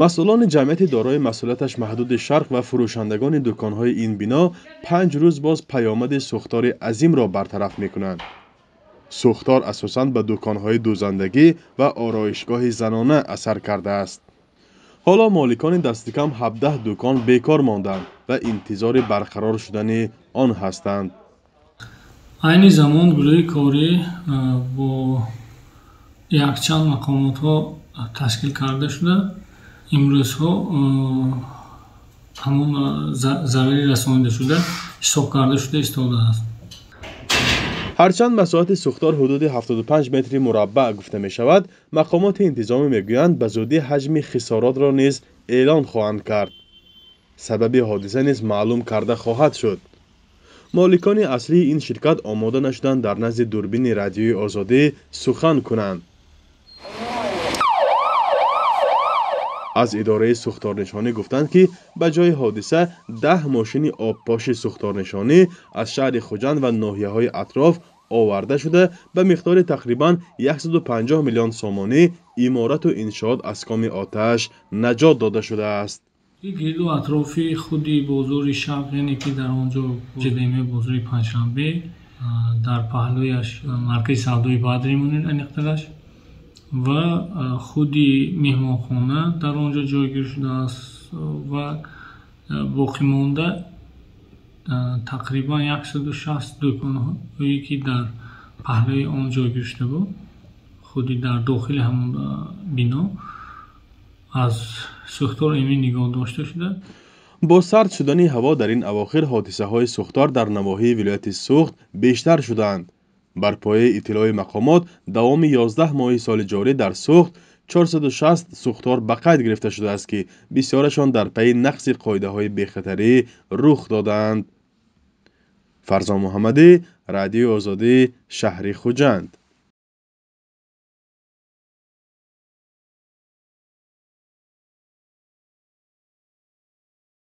مسئولان جمعیت دارای مسئولیتش محدود شرق و فروشندگان دکانهای این بنا پنج روز باز پیامد سختار عظیم را برطرف می‌کنند. سختار اساساً به دکانهای دوزندگی و آرایشگاه زنانه اثر کرده است. حالا مالکان دستکم 17 دکان بیکار ماندند و انتظار برقرار شدن آن هستند. عین زمان گروه کاری با یکچند مقامات ها تشکیل کرده شده امروزها تمام ضرری رسانده شده حساب کرده شده ایستاده است هرچند مساحت سوختار حدود 75 متر مربع گفته می شود مقامات انتظامی می گویند به زودی حجم خسارات را نیز اعلان خواهند کرد. سبب حادثه نیز معلوم کرده خواهد شد. مالکان اصلی این شرکت آماده نشدند در نزد دوربین رادیوی آزادی سخن کنند. از اداره سختارنشانی گفتند که به جای حادثه ده ماشین آبپاش سختارنشانی از شهر خوجند و ناحیه های اطراف آورده شده به مقدار تقریبا 150 میلیون سامانی امارت و انشاد از کام آتش نجات داده شده است. گیلو اطرافی خودی بزرگ شب یعنی که در آنجا جدیمه بزرگ پنجشنبه در پهلویش مرکز سودای بدری مونید انقدرش و خودی مهمانخانه در آنجا جایگیر شده است و باقی مونده تقریبا 160 دکانهایی که در پهلوی آن جایگیر شده بود. خودی در داخل همون بینا از سختور امین نگاه داشته شده. با سرد شدنی هوا در این اواخر حادثه های سختار در نواحی ولایت سوخت بیشتر شدند бар пояи иттилои мақомот давоми 11 моҳи соли ҷорӣ дар суғд 460 сӯхтор ба қайд гирифта шудааст ки бисёрашон дар пайи нақси қоидаҳои бехатарӣ рух додаанд фарзон муҳаммадӣ радиои озодӣ шаҳри хуҷанд